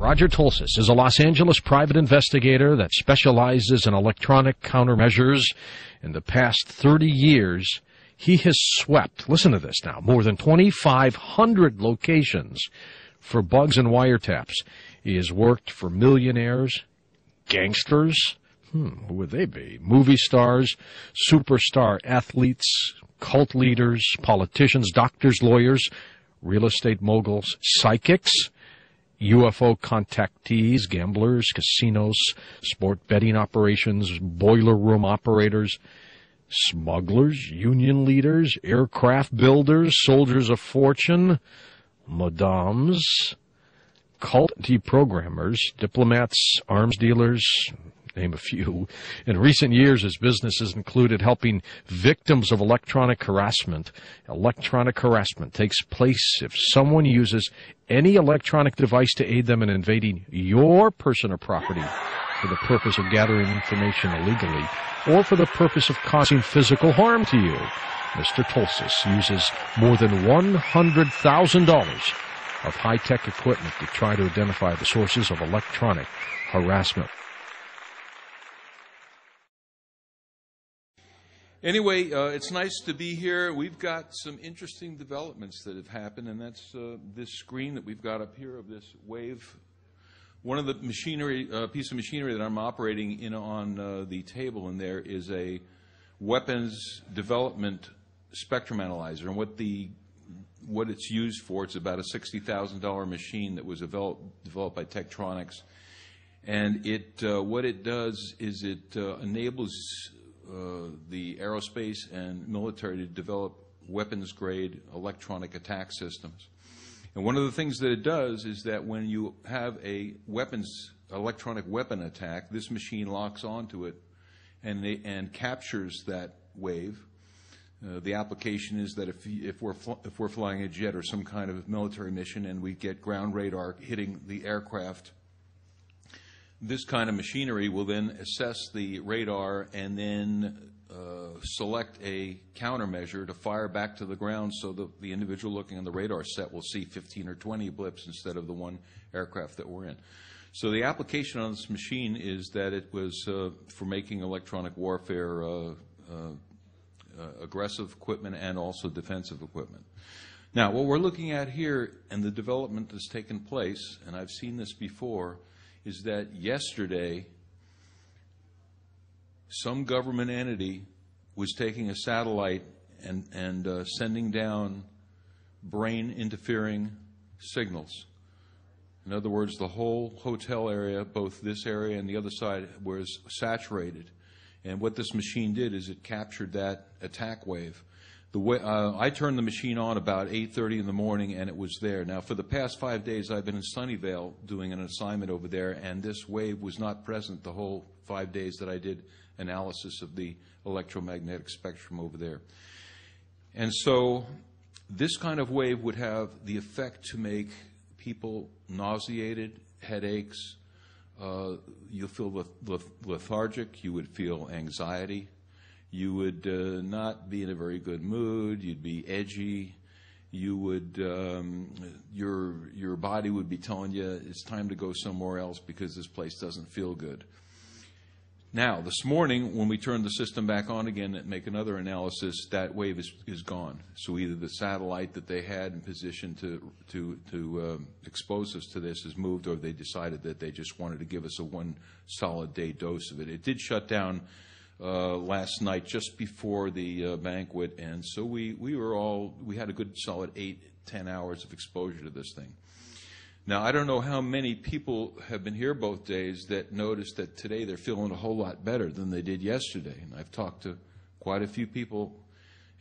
Roger Tolces is a Los Angeles private investigator that specializes in electronic countermeasures. In the past 30 years, he has swept, listen to this now, more than 2,500 locations for bugs and wiretaps. He has worked for millionaires, gangsters, hmm, who would they be? Movie stars, superstar athletes, cult leaders, politicians, doctors, lawyers, real estate moguls, psychics, UFO contactees, gamblers, casinos, sport betting operations, boiler room operators, smugglers, union leaders, aircraft builders, soldiers of fortune, madams, cult deprogrammers, diplomats, arms dealers, name a few. In recent years, his business has included helping victims of electronic harassment. Electronic harassment takes place if someone uses any electronic device to aid them in invading your person or property for the purpose of gathering information illegally or for the purpose of causing physical harm to you. Mr. Tolces uses more than $100,000 of high-tech equipment to try to identify the sources of electronic harassment. Anyway, uh, it's nice to be here. We've got some interesting developments that have happened, and that's uh, this screen that we've got up here of this wave. One of the machinery, uh, piece of machinery that I'm operating in on uh, the table in there is a weapons development spectrum analyzer, and what the what it's used for. It's about a sixty thousand dollar machine that was developed developed by Tektronix, and it uh, what it does is it uh, enables the aerospace and military to develop weapons grade electronic attack systems. And one of the things that it does is that when you have a weapons electronic weapon attack, this machine locks onto it and, they, and captures that wave. Uh, the application is that if, if, we're if we're flying a jet or some kind of military mission and we get ground radar hitting the aircraft this kind of machinery will then assess the radar and then uh, select a countermeasure to fire back to the ground so that the individual looking on the radar set will see 15 or 20 blips instead of the one aircraft that we're in. So the application on this machine is that it was uh, for making electronic warfare uh, uh aggressive equipment and also defensive equipment. Now, what we're looking at here and the development that's taken place, and I've seen this before, is that yesterday some government entity was taking a satellite and, and uh, sending down brain interfering signals. In other words, the whole hotel area, both this area and the other side, was saturated. And what this machine did is it captured that attack wave the way, uh, I turned the machine on about 8:30 in the morning, and it was there. Now, for the past five days, I've been in Sunnyvale doing an assignment over there, and this wave was not present the whole five days that I did analysis of the electromagnetic spectrum over there. And so, this kind of wave would have the effect to make people nauseated, headaches. Uh, you'll feel lethargic. You would feel anxiety you would uh, not be in a very good mood. You'd be edgy. You would, um, your your body would be telling you it's time to go somewhere else because this place doesn't feel good. Now, this morning, when we turn the system back on again and make another analysis, that wave is, is gone. So either the satellite that they had in position to to to uh, expose us to this has moved, or they decided that they just wanted to give us a one solid day dose of it. It did shut down uh, last night just before the uh, banquet, and so we, we were all we had a good solid eight ten hours of exposure to this thing. Now I don't know how many people have been here both days that noticed that today they're feeling a whole lot better than they did yesterday, and I've talked to quite a few people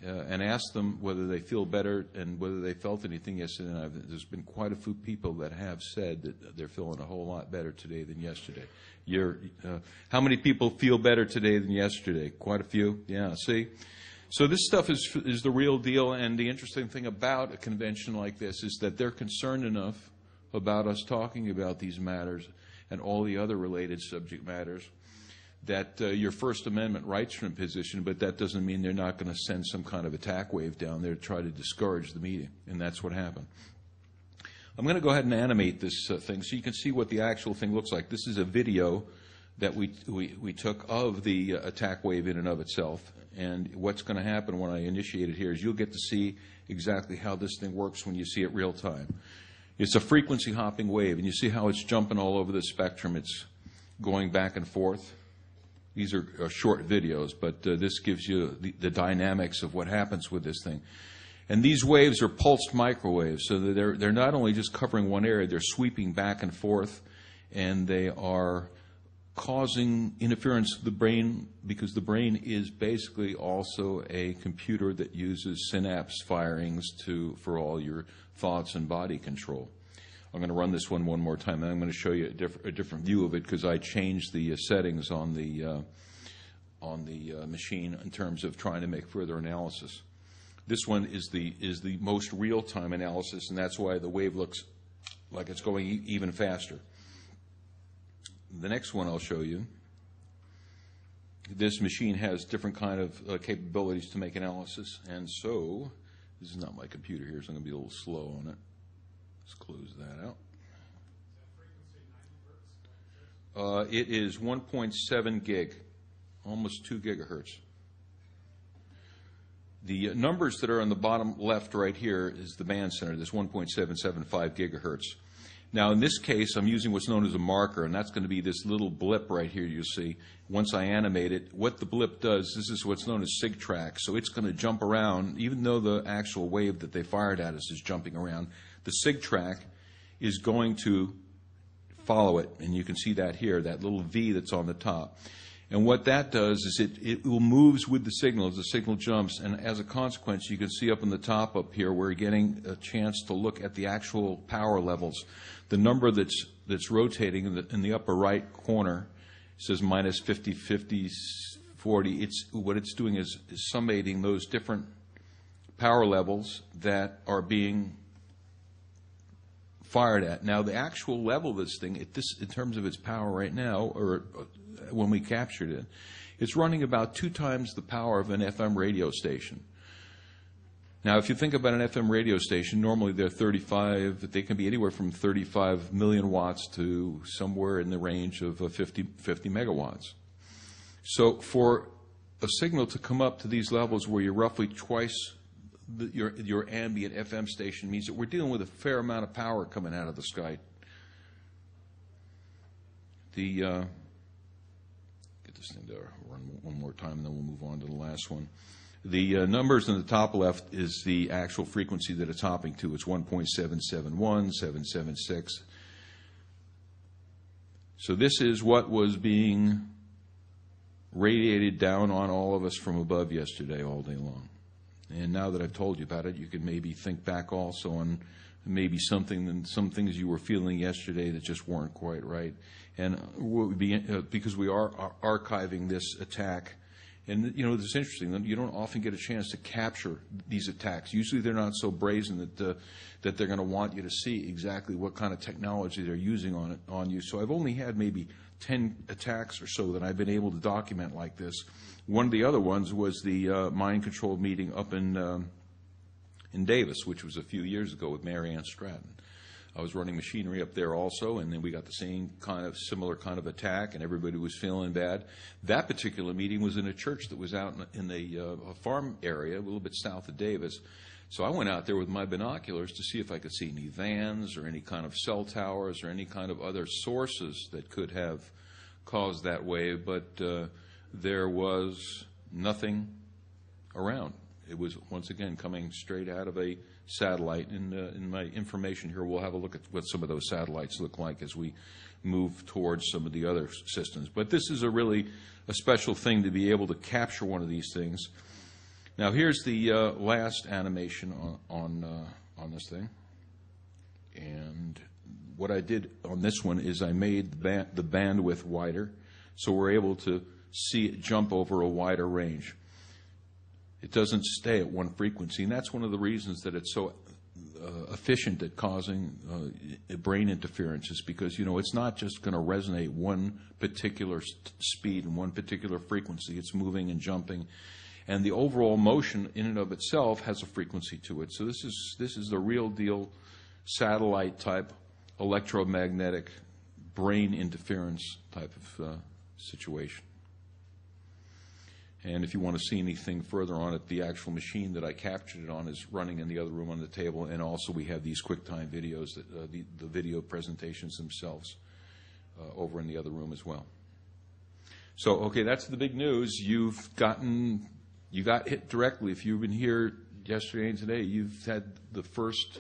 uh, and asked them whether they feel better and whether they felt anything yesterday. And I've, there's been quite a few people that have said that they're feeling a whole lot better today than yesterday. Uh, how many people feel better today than yesterday? Quite a few. Yeah. See. So this stuff is is the real deal. And the interesting thing about a convention like this is that they're concerned enough about us talking about these matters and all the other related subject matters that uh, your First Amendment rights in position, but that doesn't mean they're not going to send some kind of attack wave down there to try to discourage the meeting. And that's what happened. I'm going to go ahead and animate this uh, thing so you can see what the actual thing looks like. This is a video that we, we, we took of the uh, attack wave in and of itself. And what's going to happen when I initiate it here is you'll get to see exactly how this thing works when you see it real time. It's a frequency hopping wave, and you see how it's jumping all over the spectrum. It's going back and forth. These are, are short videos, but uh, this gives you the, the dynamics of what happens with this thing. And these waves are pulsed microwaves, so they're, they're not only just covering one area, they're sweeping back and forth, and they are causing interference to the brain because the brain is basically also a computer that uses synapse firings to, for all your thoughts and body control. I'm going to run this one one more time, and I'm going to show you a, diff- a different view of it because I changed the uh, settings on the, uh, on the uh, machine in terms of trying to make further analysis. This one is the, is the most real-time analysis, and that's why the wave looks like it's going e- even faster. The next one I'll show you, this machine has different kind of uh, capabilities to make analysis, and so this is not my computer here, so I'm going to be a little slow on it. Let's close that out. Uh, it is 1.7 gig, almost 2 gigahertz. The numbers that are on the bottom left right here is the band center, this 1.775 gigahertz. Now, in this case, I'm using what's known as a marker, and that's going to be this little blip right here you see. Once I animate it, what the blip does, this is what's known as sig track. So it's going to jump around, even though the actual wave that they fired at us is jumping around. The sig track is going to follow it, and you can see that here, that little V that's on the top. And what that does is it, it will moves with the signal as the signal jumps, and as a consequence, you can see up in the top up here, we're getting a chance to look at the actual power levels. The number that's that's rotating in the, in the upper right corner says minus 50, 50, 40. It's what it's doing is, is summating those different power levels that are being fired at. Now, the actual level of this thing, this, in terms of its power right now, or when we captured it, it's running about two times the power of an FM radio station. Now, if you think about an FM radio station, normally they're 35, they can be anywhere from 35 million watts to somewhere in the range of uh, 50, 50 megawatts. So, for a signal to come up to these levels where you're roughly twice the, your, your ambient FM station means that we're dealing with a fair amount of power coming out of the sky. The uh, this thing to run one more time, and then we'll move on to the last one. The uh, numbers in the top left is the actual frequency that it's hopping to. It's 1.771, 776. So this is what was being radiated down on all of us from above yesterday all day long. And now that I've told you about it, you can maybe think back also on maybe something, some things you were feeling yesterday that just weren't quite right and be, uh, because we are archiving this attack. And you know, it's interesting. You don't often get a chance to capture these attacks. Usually, they're not so brazen that uh, that they're going to want you to see exactly what kind of technology they're using on it on you. So I've only had maybe ten attacks or so that I've been able to document like this. One of the other ones was the uh, mind control meeting up in um, in Davis, which was a few years ago with Marianne Stratton. I was running machinery up there also, and then we got the same kind of similar kind of attack, and everybody was feeling bad. That particular meeting was in a church that was out in, the uh, farm area, a little bit south of Davis. So I went out there with my binoculars to see if I could see any vans or any kind of cell towers or any kind of other sources that could have caused that wave, but uh, there was nothing around. It was once again coming straight out of a satellite. And uh, in my information here, we'll have a look at what some of those satellites look like as we move towards some of the other systems. But this is a really a special thing to be able to capture one of these things. Now, here's the uh, last animation on on, uh, on this thing. And what I did on this one is I made the, band, the bandwidth wider, so we're able to see it jump over a wider range. It doesn't stay at one frequency, and that's one of the reasons that it's so uh, efficient at causing uh, brain interference is because you know it's not just going to resonate one particular st- speed and one particular frequency. It's moving and jumping, and the overall motion in and of itself has a frequency to it. So this is this is the real deal satellite type electromagnetic brain interference type of uh, situation. And if you want to see anything further on it, the actual machine that I captured it on is running in the other room on the table. And also, we have these QuickTime videos, that, uh, the, the, video presentations themselves, uh, over in the other room as well. So, okay, that's the big news. You've gotten, you got hit directly. If you've been here yesterday and today, you've had the first,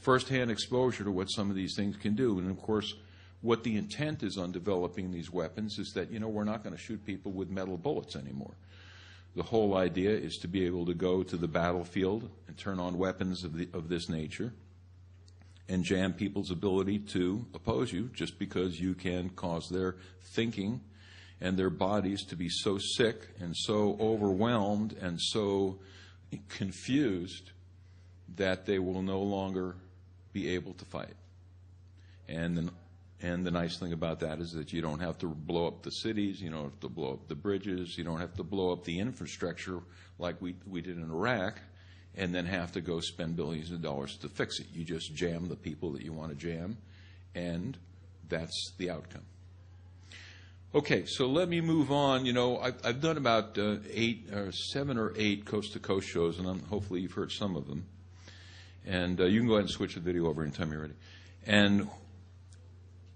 firsthand exposure to what some of these things can do. And of course, what the intent is on developing these weapons is that, you know, we're not going to shoot people with metal bullets anymore. The whole idea is to be able to go to the battlefield and turn on weapons of, the, of this nature and jam people's ability to oppose you just because you can cause their thinking and their bodies to be so sick and so overwhelmed and so confused that they will no longer be able to fight. And then and the nice thing about that is that you don't have to blow up the cities, you don't have to blow up the bridges, you don't have to blow up the infrastructure like we, we did in Iraq and then have to go spend billions of dollars to fix it. You just jam the people that you want to jam, and that's the outcome. Okay, so let me move on. You know, I've, I've done about uh, eight or seven or eight coast to coast shows, and I'm, hopefully you've heard some of them. And uh, you can go ahead and switch the video over anytime you're ready. And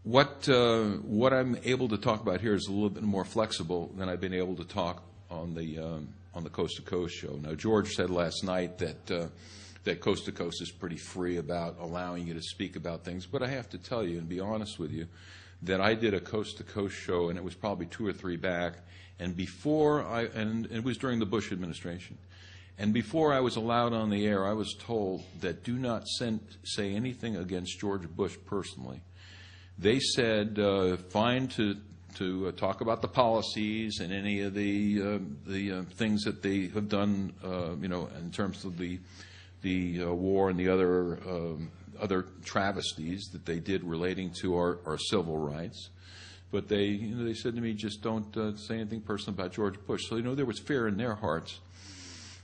what, uh, what I'm able to talk about here is a little bit more flexible than I've been able to talk on the, um, on the Coast to Coast show. Now, George said last night that, uh, that Coast to Coast is pretty free about allowing you to speak about things, but I have to tell you and be honest with you that I did a Coast to Coast show, and it was probably two or three back, and before I, and it was during the Bush administration. And before I was allowed on the air, I was told that do not send, say anything against George Bush personally they said uh, fine to to uh, talk about the policies and any of the uh, the uh, things that they have done, uh, you know, in terms of the the uh, war and the other um, other travesties that they did relating to our, our civil rights. But they, you know, they said to me, just don't say anything personal about George Bush. So you know, there was fear in their hearts.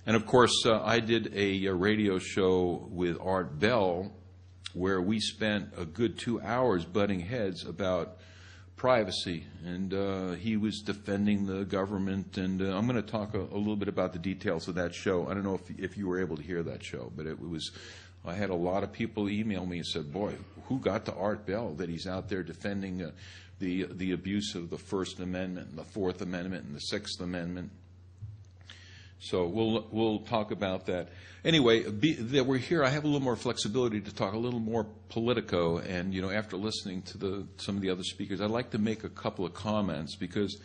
And of course, I did a, a radio show with Art Bell where we spent a good two hours butting heads about privacy, and uh, he was defending the government. And uh, I'm going to talk a, a, little bit about the details of that show. I don't know if if you were able to hear that show, but it, was. I had a lot of people email me and said, "Boy, who got to Art Bell that he's out there defending uh, the the abuse of the First Amendment and the Fourth Amendment and the Sixth Amendment?" So we'll we'll talk about that. Anyway, be, that we're here, I have a little more flexibility to talk a little more politico. And you know, after listening to the some of the other speakers, I'd like to make a couple of comments because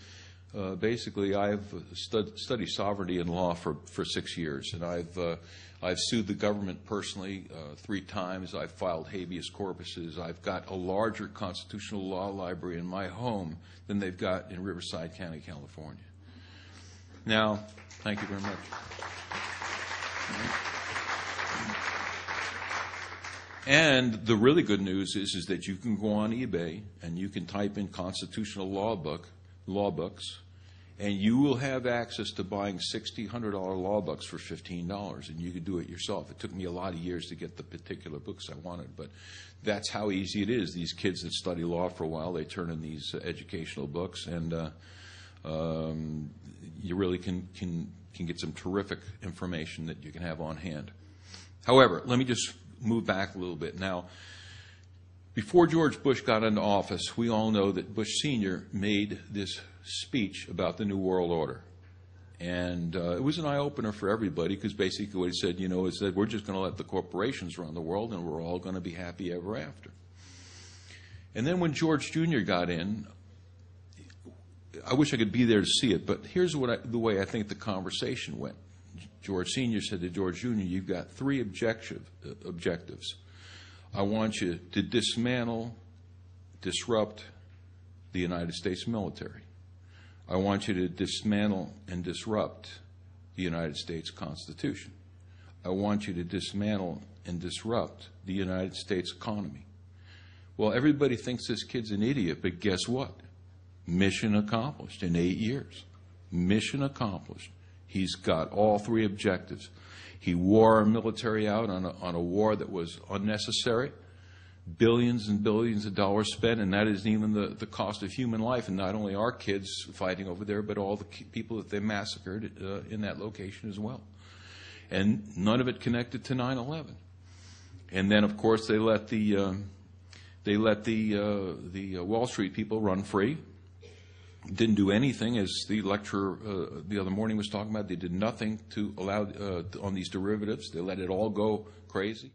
uh, basically I've stud, studied sovereignty and law for for six years, and I've uh, I've sued the government personally uh, three times. I've filed habeas corpuses. I've got a larger constitutional law library in my home than they've got in Riverside County, California. Now, thank you very much. And the really good news is, is that you can go on eBay and you can type in constitutional law book, law books, and you will have access to buying $60, $100 law books for $15, and you can do it yourself. It took me a lot of years to get the particular books I wanted, but that's how easy it is. These kids that study law for a while, they turn in these uh, educational books, and uh, um, you really can, can, can get some terrific information that you can have on hand. However, let me just move back a little bit. Now, before George Bush got into office, we all know that Bush Sr. made this speech about the New World Order. And uh, it was an eye opener for everybody because basically what he said, you know, is that we're just going to let the corporations run the world and we're all going to be happy ever after. And then when George Jr. got in, I wish I could be there to see it, but here's what I, the way I think the conversation went. George Sr. said to George Jr., You've got three objective, uh, objectives. I want you to dismantle, disrupt the United States military. I want you to dismantle and disrupt the United States Constitution. I want you to dismantle and disrupt the United States economy. Well, everybody thinks this kid's an idiot, but guess what? Mission accomplished in eight years. Mission accomplished. He's got all three objectives. He wore our military out on a, on a war that was unnecessary, billions and billions of dollars spent, and that isn't even the, the cost of human life, and not only our kids fighting over there, but all the people that they massacred uh, in that location as well. And none of it connected to 9 11. And then, of course, they let the, um, they let the, uh, the uh, Wall Street people run free. Didn't do anything, as the lecturer uh, the other morning was talking about. They did nothing to allow uh, on these derivatives. They let it all go crazy.